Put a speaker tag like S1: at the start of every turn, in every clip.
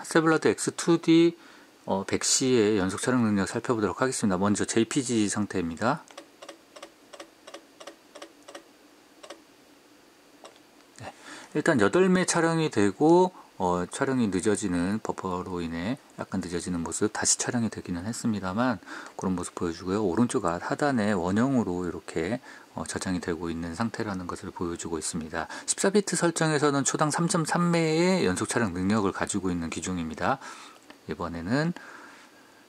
S1: 하셀블라드 X2D 어, 100C의 연속 촬영 능력 살펴보도록 하겠습니다. 먼저 JPG 상태입니다. 네, 일단 8매 촬영이 되고 어, 촬영이 늦어지는 버퍼로 인해 약간 늦어지는 모습 다시 촬영이 되기는 했습니다만 그런 모습 보여주고요. 오른쪽 하단에 원형으로 이렇게 어, 저장이 되고 있는 상태라는 것을 보여주고 있습니다. 14비트 설정에서는 초당 3.3매의 연속 촬영 능력을 가지고 있는 기종입니다. 이번에는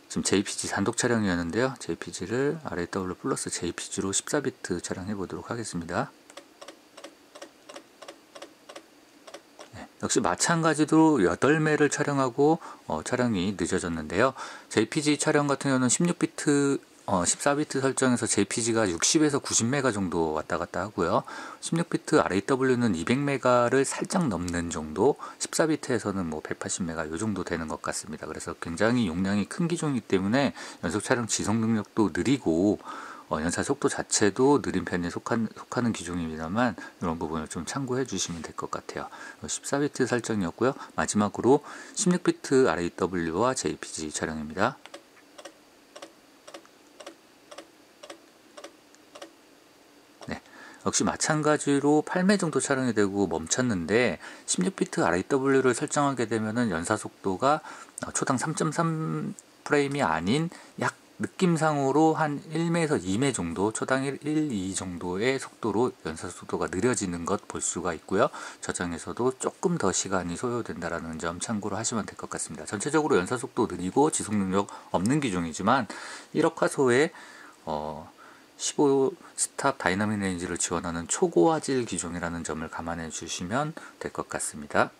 S1: 지금 JPG 단독 촬영이었는데요. JPG를 RAW 플러스 JPG로 14비트 촬영해 보도록 하겠습니다. 역시 마찬가지로 8매를 촬영하고 어, 촬영이 늦어졌는데요. JPG 촬영 같은 경우는 16비트 어, 14비트 설정에서 JPG가 60에서 90메가 정도 왔다 갔다 하고요. 16비트 RAW는 200메가를 살짝 넘는 정도, 14비트에서는 뭐 180메가 요 정도 되는 것 같습니다. 그래서 굉장히 용량이 큰 기종이기 때문에 연속 촬영 지속 능력도 느리고 어, 연사 속도 자체도 느린 편에 속한, 속하는 기종입니다만 이런 부분을 좀 참고해 주시면 될 것 같아요. 14비트 설정이었고요. 마지막으로 16비트 RAW와 JPG 촬영입니다. 네, 역시 마찬가지로 8매 정도 촬영이 되고 멈췄는데 16비트 RAW를 설정하게 되면 연사 속도가 초당 3.3 프레임이 아닌 약 느낌상으로 한 1매에서 2매 정도, 초당 1, 1, 2 정도의 속도로 연사 속도가 느려지는 것 볼 수가 있고요. 저장에서도 조금 더 시간이 소요된다는 점 참고로 하시면 될 것 같습니다. 전체적으로 연사 속도 느리고 지속 능력 없는 기종이지만 1억 화소의 어, 15 stop dynamic range를 지원하는 초고화질 기종이라는 점을 감안해 주시면 될 것 같습니다.